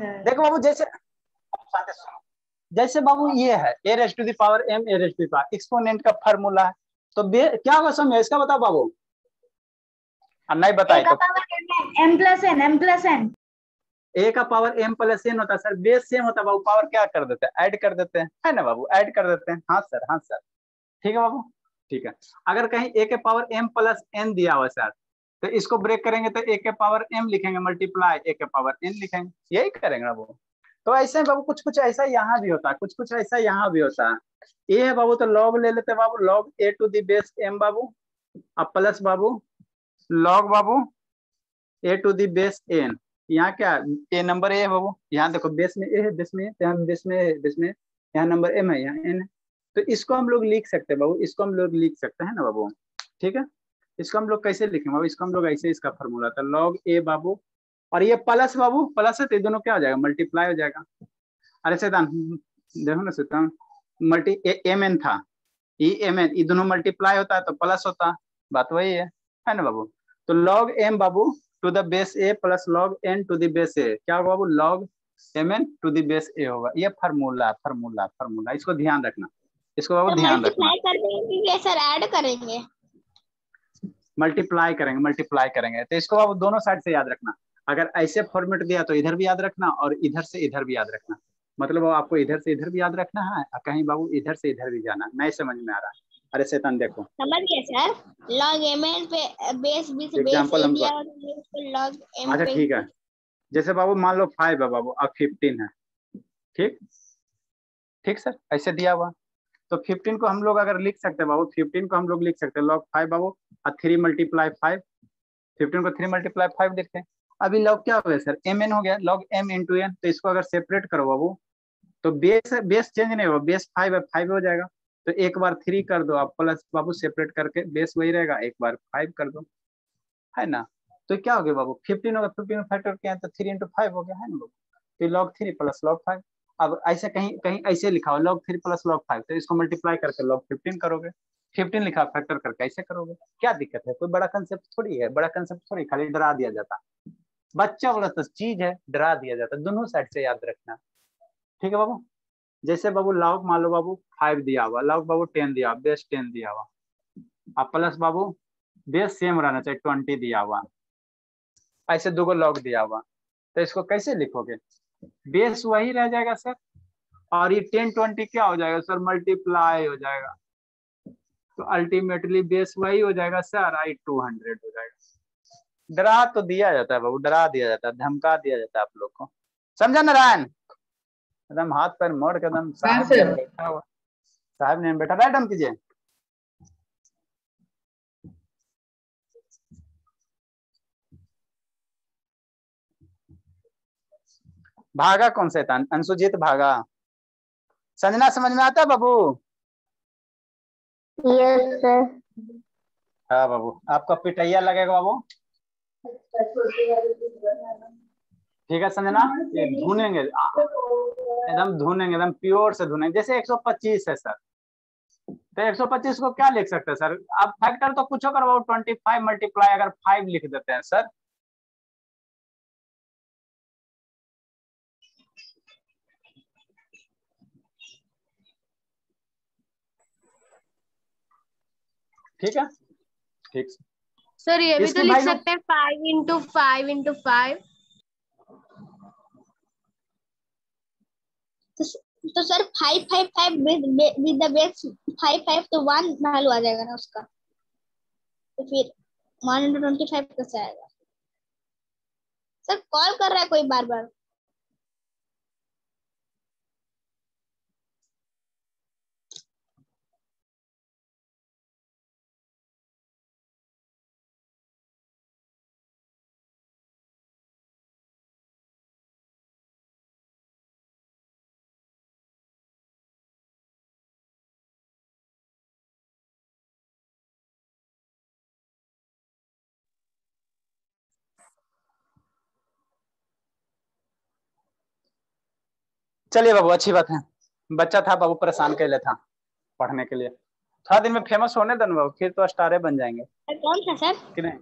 देखो बाबू जैसे। जैसे बाबू ये है A raise to the power M A raise to the power exponent का फार्मूला है। तो क्या होगा समझ इसका बताओ बाबू। नहीं बताए तो M plus N M plus N A का पावर एम प्लस एन होता है सर बेस सेम होता है बाबू। पावर क्या कर देते हैं? ऐड कर देते हैं। है ना बाबू? ऐड कर देते हैं। हाँ सर हाँ सर ठीक है बाबू? ठीक है। अगर कहीं ए के पावर एम प्लस एन दिया हुआ सर तो इसको ब्रेक करेंगे तो ए के पावर एम लिखेंगे मल्टीप्लाई ए के पावर एन लिखेंगे। यही करेंगे ना बाबू। तो ऐसे ही बाबू कुछ कुछ ऐसा यहाँ भी होता है कुछ कुछ ऐसा यहाँ भी होता। है ए है बाबू तो लॉग ले लेते बाबू। Log A to the base M बाबू। अब प्लस बाबू। Log Babu. A to the base N यहाँ क्या? ए नंबर ए है बाबू। यहाँ देखो बेस में ए है बेस में यहाँ बेस में बेस में यहाँ नंबर एम है, यहाँ एन है। तो इसको हम लोग लिख सकते हैं बाबू। इसको हम लोग लिख सकते हैं ना बाबू। ठीक है? इसको हम लोग कैसे लिखेंगे बाबू इसको हम लोग ऐसे इसका फॉर्मूला था। लॉग ए बाबू और ये प्लस बाबू प्लस है तो ये दोनों क्या हो जाएगा? मल्टीप्लाई हो जाएगा। अरे शैतान देखो ना शैतान मल्टी एम एन था। ई एम एन ये दोनों मल्टीप्लाई होता है तो प्लस होता। बात वही है। है ना बाबू? तो log M Babu to the base A plus log N to the base A क्या होगा बाबू? Log M N to the base A होगा। ये फार्मूला फार्मूला फार्मूला इसको ध्यान रखना। इसको बाबू ध्यान रखना। सर ऐड करेंगे? मल्टीप्लाई करेंगे मल्टीप्लाई करेंगे। तो इसको बाबू दोनों साइड से याद रखना। अगर ऐसे फॉर्मेट दिया तो इधर भी याद रखना और इधर से इधर भी याद रखना। मतलब आपको इधर से इधर भी याद रखना है और कहीं बाबू इधर से इधर भी जाना। नहीं समझ में आ रहा। है अरे शैतान देखो। समझ गए सर लॉग एम एन पे बेस हम लॉग एम अच्छा ठीक है। जैसे बाबू मान लो फाइव है बाबू अब फिफ्टीन है। ठीक? ठीक सर ऐसे दिया हुआ। तो फिफ्टीन को हम लोग अगर लिख सकते हैं बाबू फिफ्टीन को हम लोग लिख सकते हैं। लॉग फाइव बाबू, और थ्री मल्टीप्लाई फाइव फिफ्टीन को थ्री मल्टीप्लाई फाइव लिखते हैं। अभी लॉग क्या हो गया सर एम एन हो गया लॉग एम इंटू एन तो इसको अगर सेपरेट करो बाबू तो बेस बेस चेंज नहीं होगा बेस फाइव है फाइव हो जाएगा। तो एक बार थ्री कर दो आप प्लस बाबू सेपरेट करके बेस वही रहेगा, एक बार फाइव कर दो। है ना? तो क्या हो गया बाबू? फिफ्टीन होगा फिफ्टीन फैक्टर क्या है तो थ्री इंटू फाइव हो गया, है ना बाबू? तो log three plus log five अब ऐसे कहीं कहीं ऐसे लिखा हो log three plus log five तो इसको मल्टीप्लाई करके लॉग फिफ्टीन करोगे। फिफ्टीन लिखा फैक्टर करके ऐसे करोगे। क्या दिक्कत है? कोई बड़ा कंसेप्ट थोड़ी है? बड़ा कंसेप्ट थोड़ी, खाली डरा दिया जाता। बच्चा वाला तो चीज़ है, डरा दिया जाता। दोनों साइड से याद रखना। ठीक है बाबू? जैसे बाबू लॉग मान लो बाबू फाइव दिया हुआ। लॉग बाबू टेन दिया हुआ बेस टेन दिया हुआ। अब प्लस बाबू बेस सेम रहना चाहिए ट्वेंटी दिया हुआ। ऐसे दो गो लॉग दिया हुआ। तो इसको कैसे लिखोगे? बेस वही रह जाएगा सर। और ये टेन ट्वेंटी क्या हो जाएगा सर? मल्टीप्लाई हो जाएगा। तो अल्टीमेटली बेस वही हो जाएगा सर आई टू हंड्रेड हो जाएगा। डरा तो दिया जाता है बाबू डरा दिया जाता है धमका दिया जाता है आप लोग को। समझा नारायण? एकदम हाथ पर मोड़ के एकदम साहब sir. ने बैठा हुआ। साहब ने बैठा राइट हम कीजिए। भागा कौन सा था अंशुजीत भागा संजना समझ में आता बाबू? यस हाँ बाबू आपका पिटैया लगेगा बाबू। ठीक है संजना ये धुनेंगे एकदम धुनेंगे एकदम प्योर से धुनेंगे। जैसे 125 है सर। तो 125 को क्या लिख सकते हैं सर? आप फैक्टर तो कुछ करो बाबू 25 मल्टीप्लाई अगर 5 लिख देते हैं सर। ठीक है? ठीक। सर ये भी तो लिख सकते हैं five into five into five तो sir five five five with the base five five तो वन वैल्यू आ जाएगा ना उसका। तो फिर वन इंटू ट्वेंटी फाइव कैसे आएगा? सर कॉल कर रहा है कोई बार बार चलिए बाबू अच्छी बात है। बच्चा था बाबू परेशान कैले था पढ़ने के लिए। थोड़ा दिन में फ़ेमस होने देना बाबू फिर तो स्टारे बन जाएँगे। कौन सा सर? कि नहीं?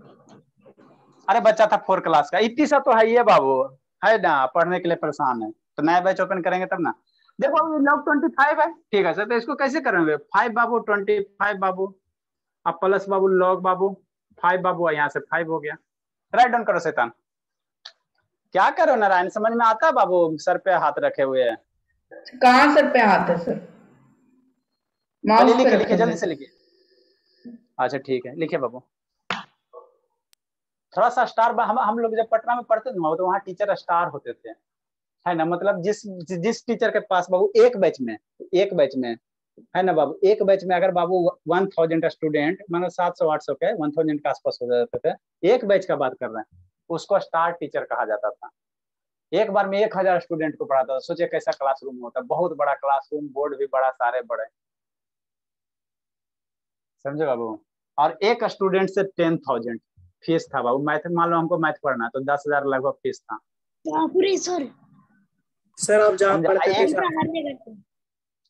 अरे बच्चा था फोर क्लास का। इतनी सा तो है ही बाबू। है ना पढ़ने के लिए परेशान है। तो नया बैच ओपन करेंगे तब ना। देखो लॉग ट्वेंटी फाइव है। ठीक है सर तो इसको कैसे करेंगे? फाइव बाबू ट्वेंटी फाइव बाबू। अब प्लस बाबू लॉग बाबू। फाइव बाबू यहाँ से फाइव हो गया। राइट डाउन करो शैतान। क्या करो नारायण? समझ में आता है बाबू? सर पे हाथ रखे हुए हैं। कहाँ सर पे हाथ है सर? माउस लिखिए रखे जल्दी से लिखिए अच्छा ठीक है। लिखिए बाबू। थोड़ा सा स्टार हम हम लोग जब पटना में पढ़ते थे तो वहाँ टीचर स्टार होते थे। है ना मतलब जिस जिस टीचर के पास बाबू एक बैच में एक बैच में है ना बाबू? एक बैच में अगर बाबू वन थाउज़ेंड स्टूडेंट मतलब सात सौ आठ सौ के वन थाउज़ेंड के आसपास हो जाते थे एक बैच का बात कर रहे हैं। उसको स्टार टीचर कहा जाता था। एक बार में एक हज़ार स्टूडेंट को पढ़ाता था सोचिए कैसा क्लासरूम होता बहुत बड़ा क्लासरूम बोर्ड भी बड़ा सारे बड़े। समझे बाबू? और एक स्टूडेंट से टेन थाउज़ेंड फ़ीस था बाबू। मैथ मान लो हमको मैथ पढ़ना तो दस हज़ार लगभग फ़ीस था। सर सर आप जहाँ समझे? पढ़ते थे एक- सर हर जगह पे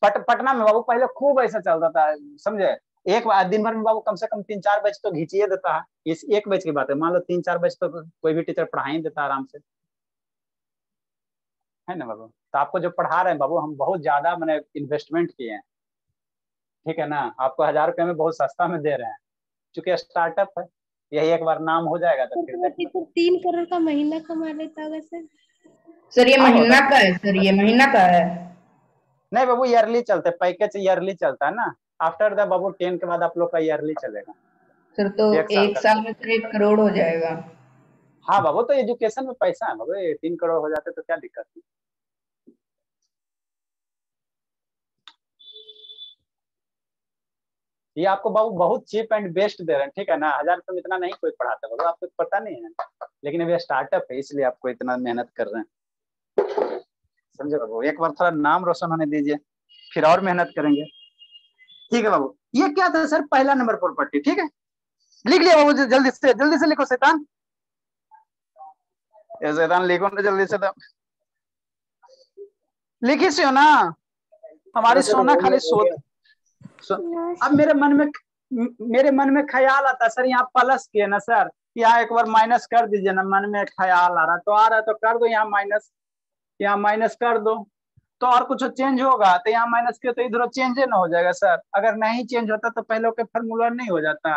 पट, पटना में बाबू पहले खूब ऐसा चलता था समझे? एक बार दिन भर में बाबू कम से कम तीन चार बैच तो घिंचिए देता। है इस एक बैच की बात है। मान लो तीन चार बैच तो कोई भी टीचर पढ़ा ही देता आराम से। है ना बाबू? तो आपको जो पढ़ा रहे हैं बाबू हम बहुत ज़्यादा मैंने इन्वेस्टमेंट किए हैं। ठीक है ना? आपको हज़ार रुपये में बहुत सस्ता में दे रहे हैं। क्योंकि स्टार्टअप है यही एक बार नाम हो जाएगा तो फिर तीन करोड़ का महीना कमा लेता वैसे। सर ये हाँ, महीना का है सर ये महीना का है। नहीं बाबू ईयरली चलता है। पैकेज ईयरली चलता है ना। आफ्टर द बाबू टेन के बाद आप लोग का ईयरली चलेगा। सर तो एक साल एक। साल में सर एक करोड़ हो जाएगा। हाँ बाबू तो एजुकेशन में पैसा है बाबू तीन करोड़ हो जाते तो क्या दिक्कत है? ये आपको बाबू बहुत चीप एंड बेस्ट दे रहे हैं ठीक है ना? हज़ार रुपये में इतना नहीं कोई पढ़ाता बाबू आपको पता नहीं है। लेकिन अभी स्टार्टअप है इसलिए आपको इतना मेहनत कर रहे हैं। समझे बाबू? एक बार थोड़ा नाम रोशन होने दीजिए फिर और मेहनत करेंगे। ठीक है बाबू। ये क्या था सर? पहला नंबर प्रॉपर्टी ठीक है? लिख लिया बाबू जल्दी से जल्दी से लिखो शैतान। ये शैतान लिखो ना जल्दी से तो। लिखी से हो ना। हमारी सोना खाली सो अब मेरे मन में मेरे मन में ख्याल आता सर यहाँ प्लस किए ना सर। यहाँ एक बार माइनस कर दीजिए ना मन में ख्याल आ रहा तो आ रहा तो कर दो यहाँ माइनस यहाँ माइनस कर दो। तो और कुछ चेंज होगा? तो यहाँ माइनस के तो इधर चेंज ना हो जाएगा सर अगर नहीं चेंज होता तो पहले के फार्मूला नहीं हो जाता।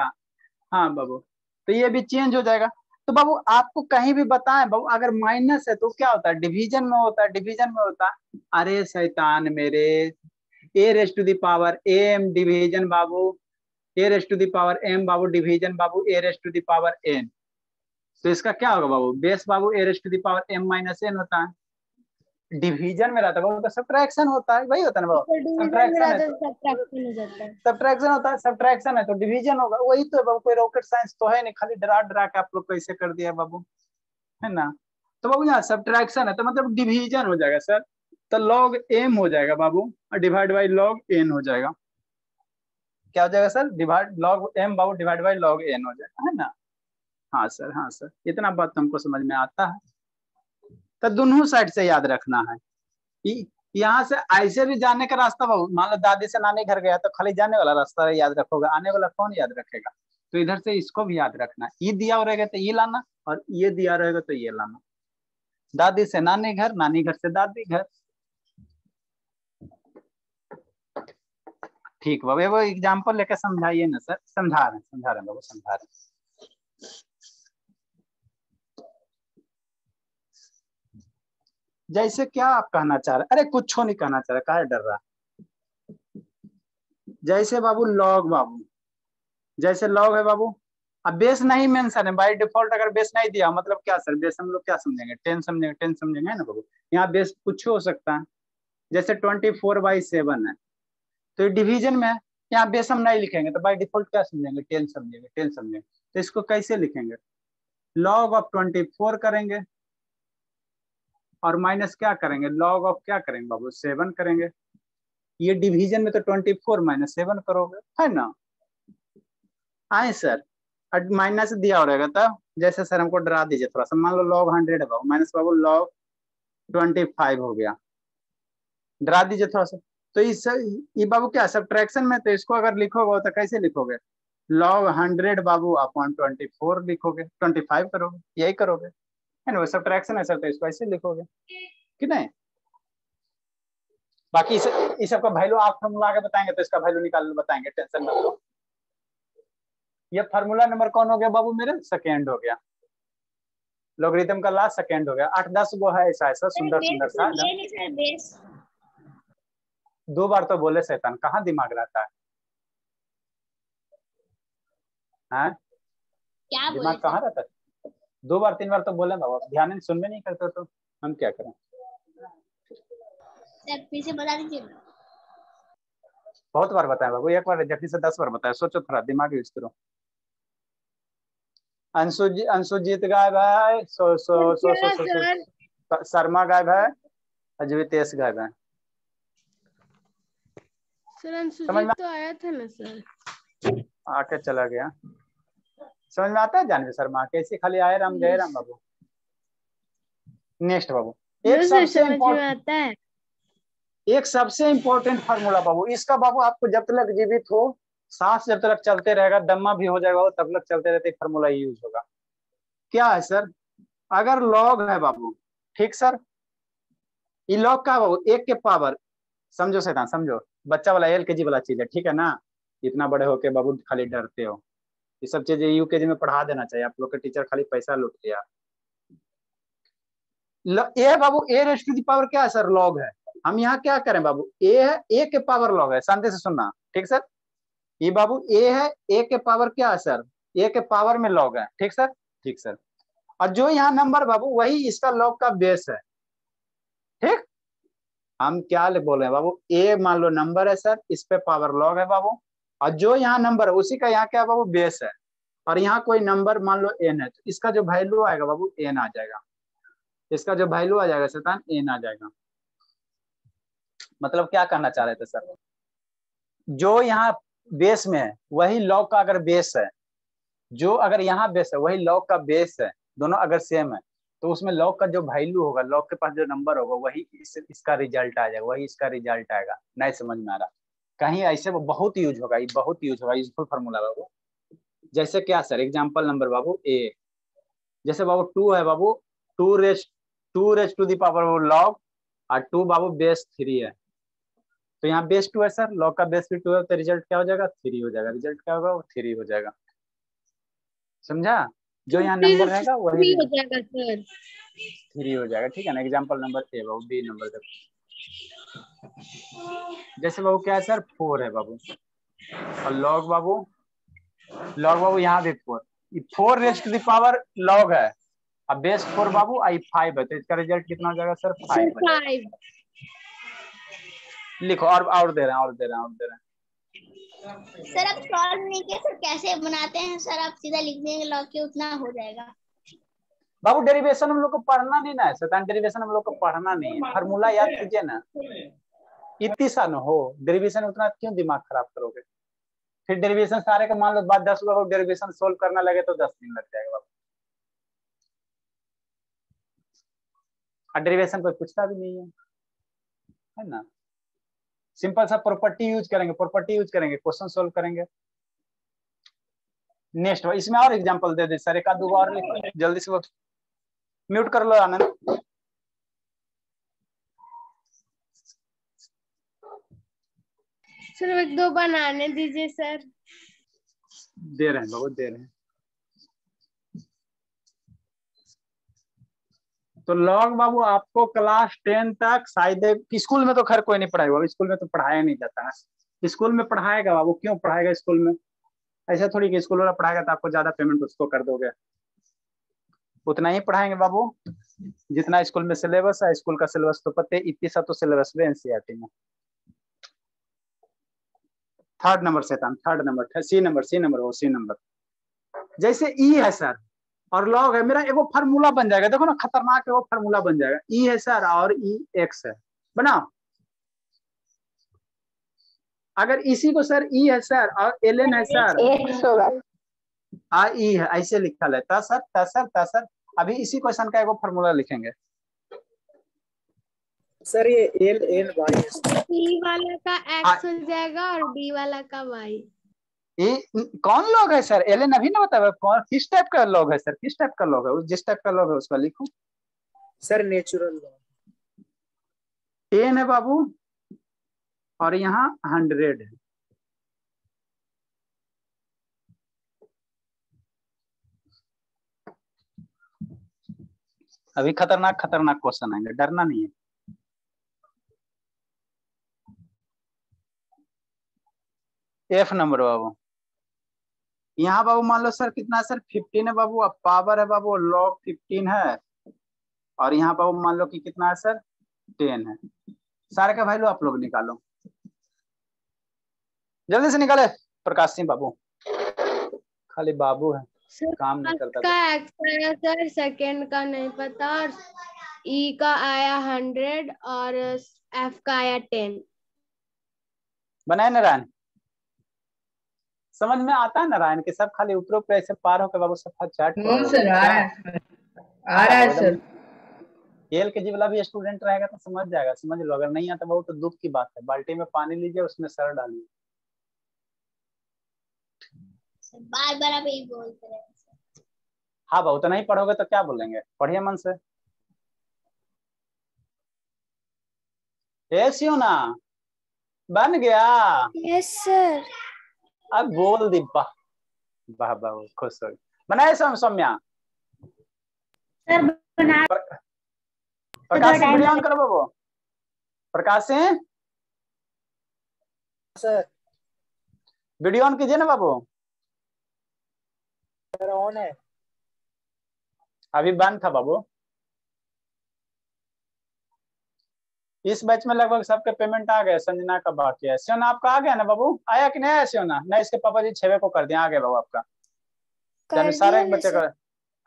हाँ बाबू। तो ये भी चेंज हो जाएगा। तो बाबू, आपको कहीं भी बताएँ, बाबू, अगर माइनस है तो क्या होता है? डिवीज़न में होता है डिवीज़न में होता है। अरे, शैतान मेरे। A raise to the power M division Babu. A raise to the power M Babu division Babu. A raise to the power N तो इसका क्या होगा, बाबू? Base Babu A raise to the power M minus N होता है। Division में रहता है बाबू तो सब्ट्रैक्शन होता है वही होता है ना बाबू। सब्ट्रैक्शन है सब्ट्रैक्शन होता है सब्ट्रैक्शन है तो डिवीज़न होगा। वही तो है बाबू कोई रॉकेट साइंस तो है नहीं खाली डरा डरा के आप लोग कैसे कर दिया बाबू। है ना? तो बाबू यहाँ सब्ट्रैक्शन है तो मतलब डिवीज़न हो जाएगा सर तो लॉग एम हो जाएगा बाबू और डिवाइड बाई लॉग एन हो जाएगा। क्या हो जाएगा सर डिवाइड लॉग एम बाबू डिवाइड बाई लॉग एन हो जाएगा। है ना? हाँ सर हाँ सर इतना बात तुमको समझ में आता है। तो दोनों साइड से याद रखना है। यहाँ से ऐसे भी जाने का रास्ता बाबू मान लो दादी से नानी घर गया तो खाली जाने वाला रास्ता याद रखोगे। आने वाला कौन याद रखेगा? तो इधर से इसको भी याद रखना ये दिया रहेगा तो ये लाना और ये दिया रहेगा तो ये लाना। दादी से नानी घर नानी घर से दादी घर। ठीक, बाबू वो एग्ज़ाम्पल लेकर समझाइए ना, सर। समझा रहे समझा रहे बाबू, समझा रहे जैसे क्या आप कहना चाह रहे? अरे, कुछ नहीं कहना चाह रहे, काहे डर रहा? जैसे बाबू लॉग बाबू। जैसे लॉग है बाबू। अब बेस नहीं मेंशन है बाई डिफ़ॉल्ट अगर बेस नहीं दिया मतलब क्या सर बेस हम लोग क्या समझेंगे? टेन समझेंगे टेन समझेंगे ना बाबू? यहाँ बेस कुछ हो सकता है। जैसे ट्वेंटी फोर बाई सेवन है। तो डिवीज़न में यहाँ बेस हम नहीं लिखेंगे तो बाई डिफ़ॉल्ट क्या समझेंगे? टेन समझेंगे टेन समझेंगे। तो इसको कैसे लिखेंगे? लॉग ऑफ़ ट्वेंटी फोर करेंगे। और माइनस क्या करेंगे? लॉग ऑफ़ क्या करेंगे बाबू? सेवन करेंगे। ये डिवीज़न में तो ट्वेंटी फोर माइनस सेवन करोगे, है ना? आए सर माइनस दिया हो रहेगा तब? जैसे सर हमको डरा दीजिए थोड़ा सा। मान लो लॉग हंड्रेड बाबू। माइनस बाबू लॉग ट्वेंटी फाइव हो गया। डरा दीजिए थोड़ा सा। तो इस ये बाबू क्या सब्ट्रैक्शन में तो इसको अगर लिखोगे तो कैसे लिखोगे? लॉग हंड्रेड बाबू अपॉन ट्वेंटी फोर लिखोगे। ट्वेंटी फाइव करोगे। यही करोगे। है ना सब्ट्रैक्शन है सर तो इसको ऐसे लिखोगे। कि नहीं बाकी इस, इस सब का वैल्यू आप फॉर्मूला आगे बताएँगे तो इसका वैल्यू निकाल बताएँगे टेंशन मत लो। ये फार्मूला नंबर कौन हो गया बाबू मेरे? सेकेंड हो गया। लोगरिथम का लास्ट सेकेंड हो गया। आठ दस वो है ऐसा ऐसा सुंदर सुंदर सा दो बार तो बोले शैतान कहाँ दिमाग रहता है? हाँ? क्या दिमाग कहाँ रहता है? दो बार तीन बार तो बोले बाबा ध्यान नहीं सुनने नहीं करते तो हम क्या करें? फिर से बता दीजिए। बहुत बार बताया बाबू एक बार जबकि से दस बार बताया। सोचो थोड़ा दिमाग यूज़ करो। अंशु जी अंशु जीत गायब है सो सो सो सो सो, सो, शर्मा गायब है अजवितेश गायब है। सर अंशुजीत तो आया था ना सर। आके चला गया। समझ में आता है जानवी शर्मा? कैसे खाली आए राम गए राम बाबू? नेक्स्ट बाबू। एक सबसे इम्पोर्टेंट एक सबसे इम्पोर्टेंट फार्मूला बाबू इसका बाबू आपको जब तक जीवित हो सांस जब तक चलते रहेगा दम्मा भी हो जाएगा तब तक चलते रहते फार्मूला यूज़ होगा। क्या है सर अगर लॉग है बाबू ठीक सर ये लॉग का बाबू एक के पावर समझो शैतान समझो। बच्चा वाला एल के जी वाला चीज़ है ठीक है ना? इतना बड़े होके बाबू खाली डरते हो। ये सब चीज़ें यूकेजी में पढ़ा देना चाहिए। आप लोग के टीचर खाली पैसा लूट लिया। ए बाबू, A raised to the power क्या है सर लॉग है। हम यहाँ क्या करें बाबू? ए है ए के पावर लॉग है। शांति से सुनना। ठीक सर ये बाबू ए है ए के पावर क्या है सर ए के पावर में लॉग है। ठीक सर ठीक सर और जो यहाँ नंबर बाबू, वही इसका लॉग का बेस है। ठीक? हम क्या बोल बाबू? ए मान लो नंबर है सर इस पे पावर लॉग है बाबू। और जो यहाँ नंबर है उसी का यहाँ क्या बाबू? बेस है। और यहाँ कोई नंबर मान लो एन है तो इसका जो वैल्यू आएगा बाबू एन आ जाएगा। इसका जो वैल्यू आ जाएगा शैतान एन आ जाएगा। मतलब क्या कहना चाह रहे थे सर? जो यहाँ बेस में है वही लॉग का अगर बेस है जो अगर यहाँ बेस है वही लॉग का बेस है दोनों अगर सेम है तो उसमें लॉग का जो वैल्यू होगा लॉग के पास जो नंबर होगा वही इस, इसका रिज़ल्ट आ जाएगा वही इसका रिज़ल्ट आएगा। नहीं समझ में आ रहा। कहीं ऐसे वो बहुत यूज़ होगा ये बहुत यूज़ होगा यूजफुल फार्मूला बाबू। जैसे क्या सर एग्ज़ाम्पल नंबर बाबू ए जैसे बाबू टू है बाबू two raise to raise to the power log और टू बाबू बेस थ्री है। तो यहाँ बेस टू है सर लॉग का बेस भी टू है तो रिज़ल्ट क्या हो जाएगा? थ्री हो जाएगा। रिज़ल्ट क्या होगा? वो थ्री हो जाएगा। समझा? जो यहाँ नंबर रहेगा वही हो जाएगा सर थ्री हो जाएगा ठीक है ना? एग्ज़ाम्पल नंबर ए बाबू बी नंबर जैसे बाबू क्या है सर? फोर है बाबू। और लॉग बाबू? लॉग बाबू यहाँ भी four four raised to the power log है। अब बेस फोर बाबू आई फाइव है। तो इसका रिज़ल्ट कितना हो जाएगा सर? सर फाइव फाइव लिखो और और दे रहे हैं और दे रहे हैं और दे रहे हैं। सर आप सॉल्व नहीं किए सर कैसे बनाते हैं? सर आप सीधा लिख देंगे लॉग के उतना हो जाएगा। बाबू डेरिवेशन हम लोग को पढ़ना नहीं ना है शैतान डेरिवेशन हम लोग को पढ़ना नहीं है। फार्मूला याद कीजिए ना। इतनी सा न हो। डेरिवेशन उतना क्यों दिमाग खराब करोगे? फिर डेरिवेशन सारे का मान लो, बाद दस लोग डेरिवेशन सोल्व करने लगे तो दस दिन लग जाएगा बाबू डेरिवेशन कोई पूछता भी नहीं है। है ना? सिंपल सा प्रॉपर्टी यूज़ करेंगे प्रॉपर्टी यूज़ करेंगे क्वेश्चन सोल्व करेंगे। नेक्स्ट इसमें और एग्जांपल दे दे, सर एक आध दो और जल्दी से म्यूट कर लो, आनंद। सर एक दो बनाने दीजिए, सर। दे रहे हैं बाबू दे रहे हैं। तो लॉग बाबू, आपको क्लास टेन तक शायद स्कूल में तो खैर कोई नहीं पढ़ाएगा स्कूल में तो पढ़ाया नहीं जाता है। स्कूल में पढ़ाएगा बाबू, क्यों पढ़ाएगा स्कूल में? ऐसा थोड़ी कि स्कूल वाला पढ़ाएगा तो आपको ज़्यादा पेमेंट उसको कर दोगे। उतना ही पढ़ाएँगे बाबू, जितना स्कूल में सिलेबस है, स्कूल का सिलेबस तो पते इतनी सा तो सिलेबस भी एनसीआरटी में। थर्ड नंबर शैतान third number C number C number वो सी नंबर जैसे ई है सर और लॉग है मेरा एगो फार्मूला बन जाएगा। देखो ना खतरनाक एगो फार्मूला बन जाएगा। ई है सर और ई एक्स है। बनाओ। अगर इसी को सर ई है सर और एल एन है सर एक्स होगा। आ ई है ऐसे लिखा है तसर तसर तसर अभी इसी क्वेश्चन का एगो फार्मूला लिखेंगे। सर ये एल एन वाई सी वाला का एक्स हो। जाएगा और डी वाला का वाई ये कौन लोग है सर? एल एन अभी ना बताया कौन किस टाइप का लोग है सर? किस टाइप का लोग है? जिस टाइप का लोग है उसका लिखो। सर नेचुरल लॉ टेन है बाबू? और यहाँ हंड्रेड है। अभी खतरनाक खतरनाक क्वेश्चन आएँगे डरना नहीं है। एफ़ नंबर बाबू। यहाँ बाबू मान लो सर कितना है सर? फिफ्टीन है बाबू अब पावर है बाबू लॉग फिफ्टीन है। और यहाँ बाबू मान लो कि कितना है सर? टेन है। सारे का वैल्यू आप लोग निकालो। जल्दी से निकाले प्रकाश सिंह बाबू। खाली बाबू है सर काम नहीं करता का एक्स आया सर सेकेंड का नहीं पता और ई का आया हंड्रेड और एफ़ का आया टेन बनाए नारायण। समझ में आता है नारायण के सब खाली ऊपर ऊपर ऐसे पार होकर बाबू सब हाँ सर आ रहा है सर आ रहा है सर। एल के जी वाला भी स्टूडेंट रहेगा तो समझ जाएगा समझ लो। अगर नहीं आता बाबू तो दुख की बात है। बाल्टी में पानी लीजिए उसमें सर डालिए। बार बार आप यही बोलते रहे हाँ बाबू तो नहीं पढ़ोगे तो क्या बोलेंगे? पढ़िए मन से। ए सियोना बन गया। यस सर अब बोल दी वाह वाह वाह खुश हो गई। बनाए सौम सौम्या सर बना प्रकाश सिंह वीडियो ऑन करो बाबू Prakash Singh sir video on कीजिए ना बाबू सर ऑन है अभी बंद था बाबू इस बैच में लगभग सबके पेमेंट आ गए संजना का बाकी है सियोना आपका आ गया ना बाबू? आया कि नहीं आया सियोना नहीं इसके पापा जी छवे को कर दिया आ गया बाबू आपका। सारे बच्चे का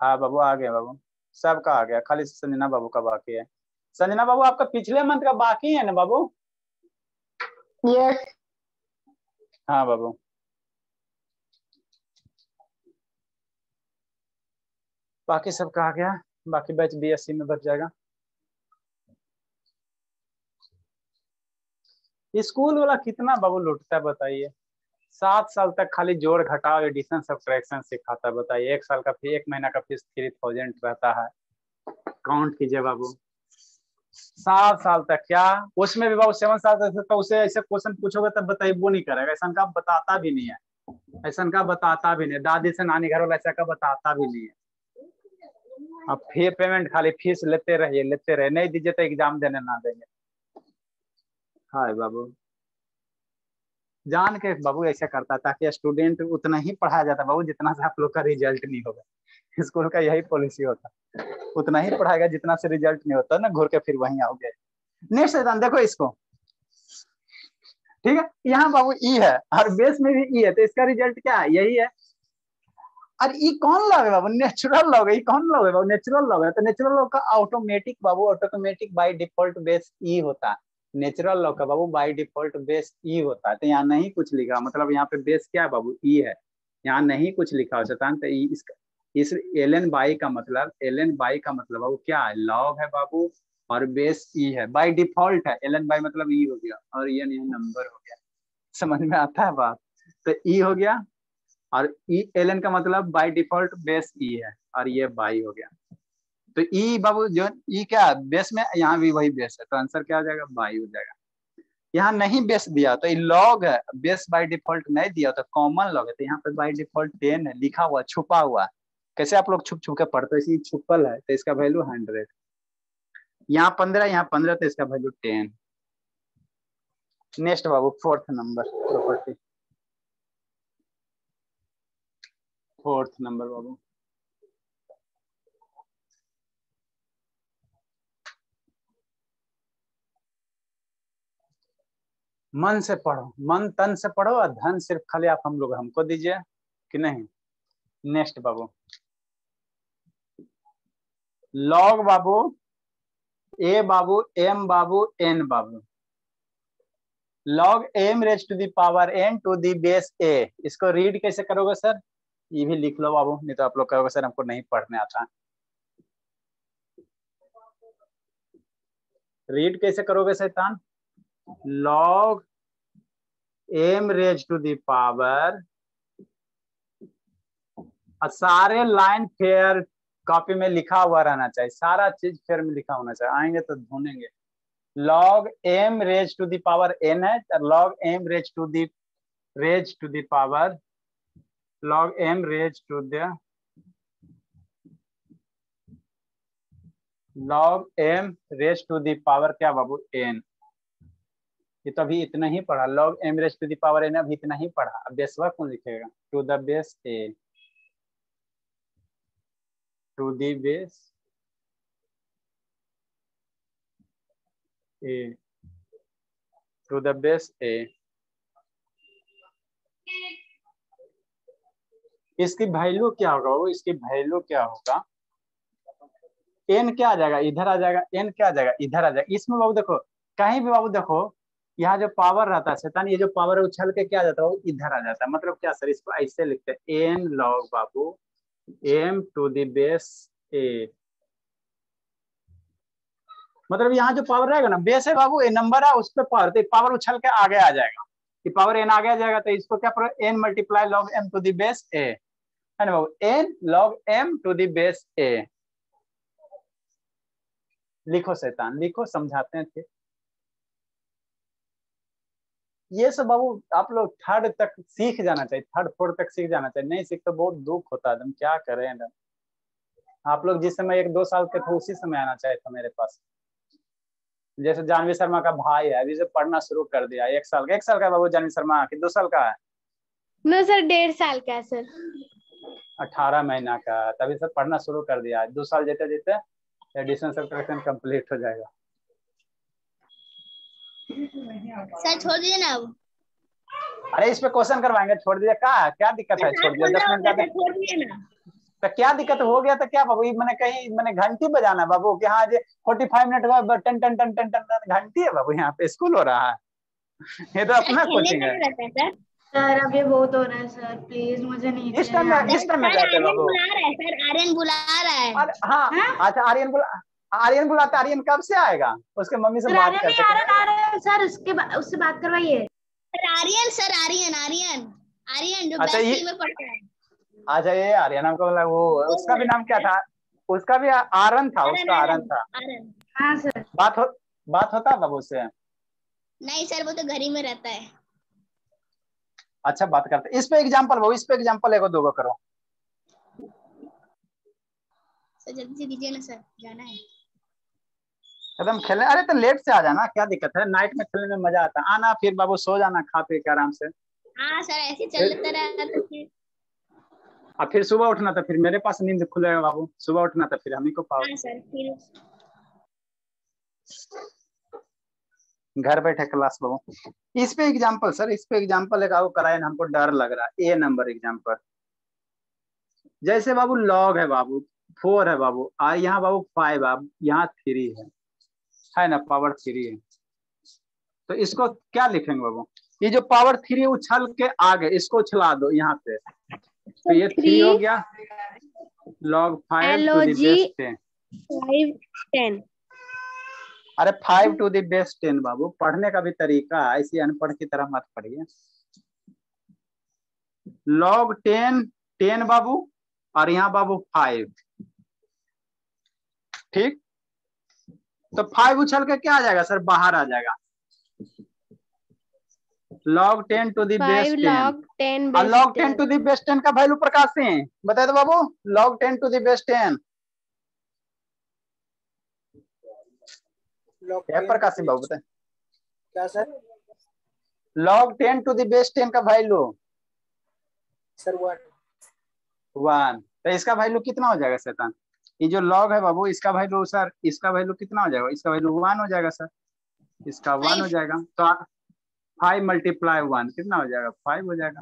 हाँ बाबू आ गया बाबू। सबका आ गया खाली संजना बाबू का बाकी है। संजना बाबू आपका पिछले मंथ का बाकी है ना बाबू? यस हाँ बाबू। बाकी सबका आ गया? बाकी बैच बीएससी में बच जाएगा। स्कूल वाला कितना बाबू लुटता है बताइए। सात साल तक खाली जोड़ घटाव एडिशन, सब्ट्रैक्शन सिखाता है, बताइए। एक साल का फ़ी, एक महीना का फ़ीस थ्री थाउज़ेंड रहता है। काउंट कीजिए बाबू। सात साल तक, क्या? उसमें भी बाबू सेवन साल तक तो उसे ऐसे क्वेश्चन पूछोगे तब बताइए, वो नहीं करेगा। ऐसा का बताता भी नहीं है। ऐसा का बताता भी नहीं दादी से नानी घर वाला ऐसा का बताता भी नहीं है। अब फिर पेमेंट खाली फ़ीस लेते रहिए, लेते रहे नहीं दीजिए तो एग्ज़ाम देने ना देंगे। हाय बाबू। जान के बाबू ऐसा करता ताकि स्टूडेंट उतना ही पढ़ाया जाता बाबू जितना से आप लोग का रिज़ल्ट नहीं होगा। स्कूल का यही पॉलिसी होता। उतना ही पढ़ाएगा जितना से रिज़ल्ट नहीं होता, ना घूर के फिर वहीं आओगे। नेक्स्ट देखो इसको। ठीक है? यहाँ बाबू ई है, और बेस में भी ई है तो इसका रिज़ल्ट क्या है? यही है। और ई कौन लॉग है बाबू? नेचुरल लॉग है ई कौन लॉग है बाबू? नेचुरल लॉग है तो नेचुरल लॉग का automatic Babu automatic by default base E होता। है नेचुरल लॉ का बाबू बाई डिफ़ॉल्ट बेस ई होता है। तो यहाँ नहीं कुछ लिखा मतलब यहाँ पे बेस क्या है बाबू? ई है। यहाँ नहीं कुछ लिखा हो शैतान तो ई इसका, इस एल एन बाई का मतलब एल एन बाई का मतलब बाबू क्या है? लॉग है बाबू, और बेस ई है। बाई डिफ़ॉल्ट है एल एन बाई मतलब ई हो गया, और ये नहीं नंबर हो गया। समझ में आता है बात? तो ई हो गया, और ई एल एन का मतलब बाई डिफ़ॉल्ट बेस ई है, और ये बाई हो गया। तो ई बाबू, जो ई क्या है? बेस में यहाँ भी वही बेस है तो आंसर क्या हो जाएगा? बाई हो जाएगा। यहाँ नहीं बेस दिया तो लॉग है। बेस बाय डिफ़ॉल्ट नहीं दिया तो कॉमन लॉग है। तो यहाँ पे बाय डिफ़ॉल्ट टेन है, लिखा हुआ, छुपा हुआ कैसे आप लोग छुप छुप के पढ़ते हो? छुपल है तो इसका वैल्यू हंड्रेड यहाँ पंद्रह यहाँ पंद्रह तो इसका वैल्यू टेन नेक्स्ट बाबू fourth number property fourth number बाबू। मन से पढ़ो। मन तन से पढ़ो और धन सिर्फ़ खाली आप हम लोग, हमको दीजिए, कि नहीं? नेक्स्ट बाबू। लॉग बाबू। ए बाबू। एम बाबू। N Babu. Log M raise to the power N to the base A इसको रीड कैसे करोगे सर ये भी लिख लो, बाबू। नहीं तो आप लोग कहोगे सर हमको नहीं पढ़ने आता। रीड कैसे करोगे, शैतान? Raised to the power, और सारे लाइन फेयर कॉपी में लिखा हुआ रहना चाहिए। सारा चीज़ फेयर में लिखा होना चाहिए। आएँगे तो ढूंढेंगे। log m raise to the power n है log m raise to the raise to the power log m raise to the log m raise to the power क्या बाबू? n ये तो अभी इतना ही पढ़ा। Log m raise to the power n अभी इतना ही पढ़ा। अब बेसवा कौन लिखेगा? To the base a to the base a to the base a इसकी वैल्यू क्या होगा? वो इसकी वैल्यू क्या होगा? एन क्या आ जाएगा? इधर आ जाएगा एन क्या आ जाएगा? इधर आ जाएगा। इसमें बाबू देखो, कहीं भी बाबू देखो यहाँ जो पावर रहता है, शैतान, ये जो पावर है, उछल के क्या आ जाता है? वो इधर आ जाता है। मतलब क्या सर, इसको ऐसे लिखते हैं। N log Babu, M to the base A. मतलब यहाँ जो पावर रहेगा ना, बेस है बाबू, ए नंबर है, उस पर पावर तो पावर उछल के आगे आ जाएगा। कि पावर एन आगे आ जाएगा तो इसको क्या N multiply log M to the base A है ना बाबू? N log M to the base A लिखो शैतान, लिखो, समझाते हैं थे ये सब बाबू आप लोग थर्ड तक सीख जाना चाहिए थर्ड फोर्थ तक सीख जाना चाहिए। नहीं सीख तो बहुत दुख होता है क्या करें एकदम आप लोग जिस समय एक दो साल के थे उसी समय आना चाहिए था मेरे पास। जैसे जानवी शर्मा का भाई है अभी से पढ़ना शुरू कर दिया एक साल का एक साल का बाबू जानवी शर्मा कि दो साल का है? नो सर डेढ़ साल का है सर। अठारह महीना का तभी से पढ़ना शुरू कर दिया। दो साल जीते जेते एडिशन सब्ट्रैक्शन कंप्लीट हो जाएगा। सर छोड़ दीजिए ना अब। अरे इस पे क्वेश्चन करवाएँगे छोड़ दीजिए। क्या क्या दिक्कत है? छोड़ दिया दस मिनट छोड़ दीजिए ना। तो क्या दिक्कत हो गया तो क्या बाबू मैंने कहीं मैंने घंटी बजाना बाबू कि हाँ जी फोर्टी फाइव मिनट का टन टन टन टन टन घंटी है बाबू यहाँ पे स्कूल हो रहा है। ये तो अपना कोचिंग है। सर? सर अब ये बहुत हो रहा है सर प्लीज़ मुझे नहीं इस टाइम में इस टाइम में जाते आर्यन बाबू। बुला रहा है सर आर्यन बुला रहा है हाँ? अच्छा आर्यन बुला आर्यन बुलाता आर्यन कब से आएगा? उसके मम्मी से बात करते हैं। सर उसके बा- उससे बात करवाइए। आर्यन सर आर्यन आर्यन। आर्यन जो अच्छा, ये- में पढ़ता है। अच्छा ये आर्यन हमको बोला वो उसका भी नाम क्या था? उसका भी आरन था उसका आरन था। आर्यन हाँ सर। बात हो बात होता है बाबू से? नहीं सर वो तो घर ही में रहता है। अच्छा बात करते इस पे एग्जांपल बाबू इस पे एग्जांपल एगो दोगो करो। सर जल्दी से दीजिए ना सर जाना है। एकदम खेलने अरे तो लेट से आ जाना क्या दिक्कत है? नाइट में खेलने में मज़ा आता है। आना फिर बाबू सो जाना खा पी के आराम से। हाँ सर ऐसे चलता रहा तो फिर। सुबह उठना तो फिर मेरे पास नींद खुलेगा बाबू। सुबह उठना तो फिर हम ही को पाओ। हाँ सर फिर। घर बैठे क्लास बाबू। इस पे एग्जांपल सर इस पे एग्जांपल एक आओ कराए हमको डर लग रहा है। ए नंबर एग्जांपल जैसे बाबू लॉग है बाबू फोर है बाबू। और यहाँ बाबू फाइव है यहाँ थ्री है। है ना पावर थ्री है। तो इसको क्या लिखेंगे बाबू? ये जो पावर थ्री उछल के आगे इसको उछला दो यहाँ पे। तो ये थ्री हो गया। Log five to base ten अरे five to the base ten बाबू पढ़ने का भी तरीका है ऐसी अनपढ़ की तरह मत पढ़िए। लॉग टेन टेन बाबू और यहाँ बाबू फाइव ठीक? तो फाइव उछल के क्या आ जाएगा सर? बाहर आ जाएगा। Log ten to the base five ten log ten log ten to the base ten का वैल्यू प्रकाश से बता दो बाबू log ten to the base ten Prakash Singh बाबू बताए? क्या sir? Log ten to the base ten का value sir one one तो इसका value कितना हो जाएगा शैतान? ये जो लॉग है बाबू इसका वैल्यू सर इसका वैल्यू कितना हो जाएगा? इसका वैल्यू वन हो जाएगा सर इसका वन हो जाएगा। तो फाइव मल्टीप्लाई वन कितना हो जाएगा? फाइव हो जाएगा।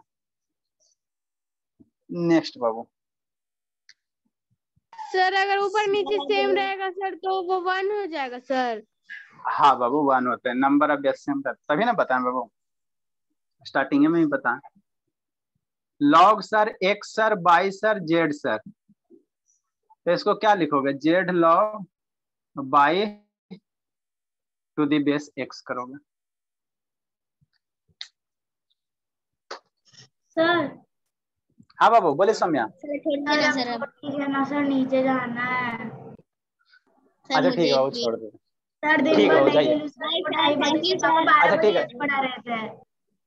नेक्स्ट बाबू। सर अगर ऊपर नीचे सेम रहेगा सर तो वो वन हो जाएगा सर हाँ बाबू वन होते हैं। नंबर बेस सेम तभी ना बताएँ बाबू। स्टार्टिंग में ही बताएँ। Log sir X sir by sir Z sir तो इसको क्या लिखोगे? Z log by to the base X करोगे। सर हाँ बाबू बोले सौम्या। है नीचे जाना है। अच्छा ठीक है बाबू छोड़ दो। ठीक है, जाइए। है, अच्छा, ठीक है।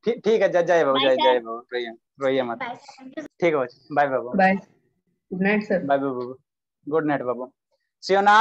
हैं ठीक है जय बाबू जय जय बाबू रोइए रोइए मत। ठीक है बाबू। बाय बाबू bye good night sir bye बाबू। गुड नाइट बाबू सियोना